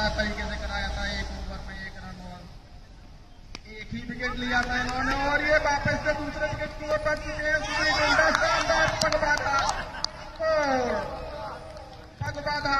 खराब तरीके से कराया था, एक ओवर में एक रन और एक ही विकेट लिया था इन्होंने, और ये वापस से दूसरे विकेट की ओर बच चुके हैं। सुनील शानदार पगबाधा पगबाधा